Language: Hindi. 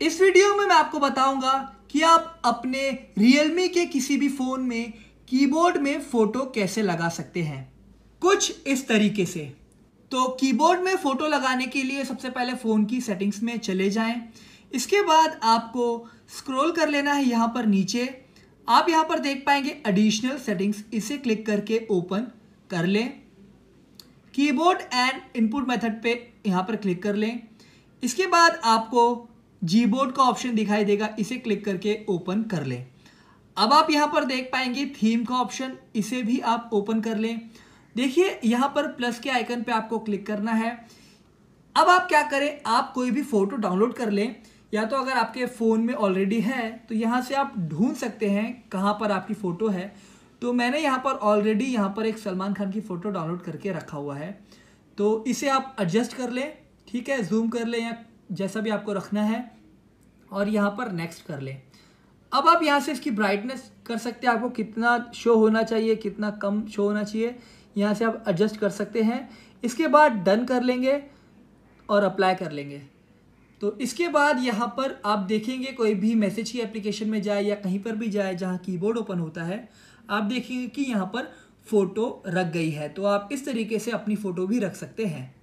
इस वीडियो में मैं आपको बताऊँगा कि आप अपने Realme के किसी भी फ़ोन में कीबोर्ड में फ़ोटो कैसे लगा सकते हैं। कुछ इस तरीके से। तो कीबोर्ड में फ़ोटो लगाने के लिए सबसे पहले फ़ोन की सेटिंग्स में चले जाएँ। इसके बाद आपको स्क्रॉल कर लेना है यहाँ पर नीचे। आप यहाँ पर देख पाएँगे एडिशनल सेटिंग्स इसे क्लिक करके ओपन कर लें। कीबोर्ड एंड इनपुट मेथड पे यहाँ पर क्लिक कर लें। इसके बाद आपको जीबोर्ड का ऑप्शन दिखाई देगा, इसे क्लिक करके ओपन कर लें। अब आप यहाँ पर देख पाएँगे थीम का ऑप्शन इसे भी आप ओपन कर लें। देखिए, यहाँ पर प्लस के आइकन पे आपको क्लिक करना है। अब आप क्या करें, आप कोई भी फ़ोटो डाउनलोड कर लें। या तो अगर आपके फ़ोन में ऑलरेडी है तो यहाँ से आप ढूंढ सकते हैं कहाँ पर आपकी फ़ोटो है। तो मैंने यहाँ पर ऑलरेडी यहाँ पर एक सलमान खान की फ़ोटो डाउनलोड करके रखा हुआ है। तो इसे आप एडजस्ट कर लें, ठीक है? जूम कर लें या जैसा भी आपको रखना है और यहाँ पर नेक्स्ट कर लें। अब आप यहाँ से इसकी ब्राइटनेस कर सकते हैं। आपको कितना शो होना चाहिए, कितना कम शो होना चाहिए, यहाँ से आप एडजस्ट कर सकते हैं। इसके बाद डन कर लेंगे और अप्लाई कर लेंगे। तो इसके बाद यहाँ पर आप देखेंगे कोई भी मैसेज की एप्लीकेशन में जाए या कहीं पर भी जाए जहाँ कीबोर्ड ओपन होता है, आप देखेंगे कि यहाँ पर फ़ोटो रख गई है। तो आप इस तरीके से अपनी फ़ोटो भी रख सकते हैं।